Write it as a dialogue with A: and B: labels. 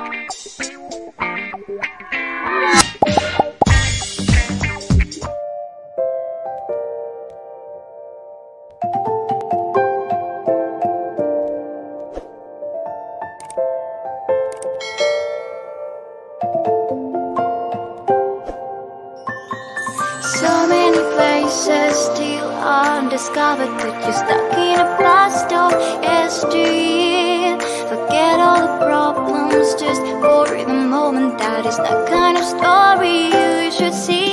A: So many places still undiscovered, but you're stuck in a blast moment. That is the kind of story you should see.